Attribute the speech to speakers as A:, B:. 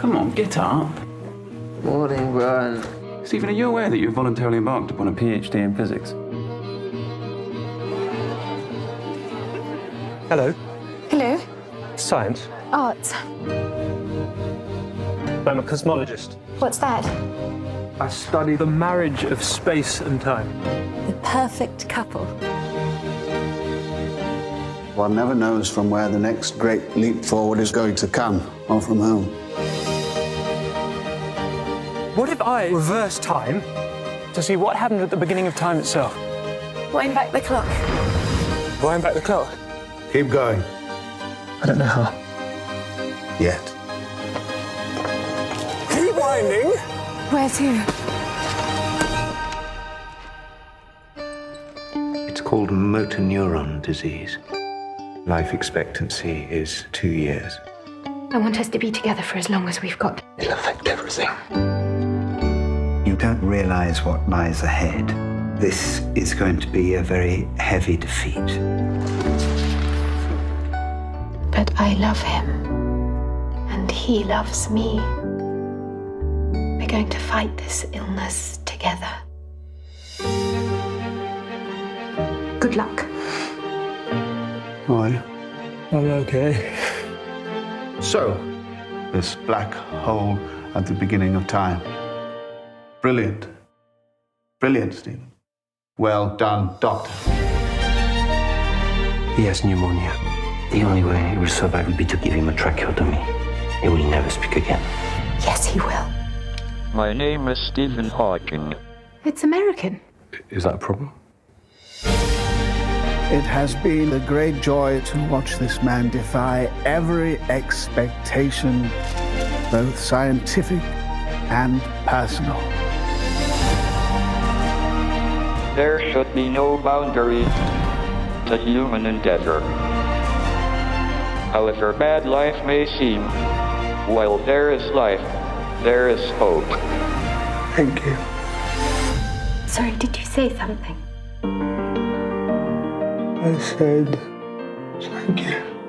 A: Come on, get up.
B: Morning, Brian.
A: Stephen, are you aware that you've voluntarily embarked upon a PhD in physics?
C: Hello.
D: Hello.
C: Science.
D: Arts.
C: I'm a cosmologist.
D: What's that?
C: I study the marriage of space and time.
D: The perfect couple.
E: One never knows from where the next great leap forward is going to come, or from whom.
C: What if I reverse time to see what happened at the beginning of time itself?
D: Wind back the clock.
C: Wind back the clock.
E: Keep going.
C: I don't know how.
E: Yet.
C: Keep winding.
D: Where to?
F: It's called motor neuron disease. Life expectancy is two years.
D: I want us to be together for as long as we've got.
F: It'll affect everything.
G: You don't realize what lies ahead. This is going to be a very heavy defeat.
D: But I love him. And he loves me. We're going to fight this illness together. Good luck.
E: Why?
C: I'm okay.
E: So, this black hole at the beginning of time. Brilliant. Brilliant, Stephen. Well done, Doctor.
F: He has pneumonia. The only way he will survive will be to give him a tracheotomy. He will never speak again.
D: Yes, he will.
H: My name is Stephen Hawking.
D: It's American.
A: Is that a problem?
E: It has been a great joy to watch this man defy every expectation, both scientific and personal.
H: There should be no boundaries to human endeavor. However bad life may seem, while there is life, there is hope.
E: Thank you.
D: Sorry, did you say something?
E: I said, thank you.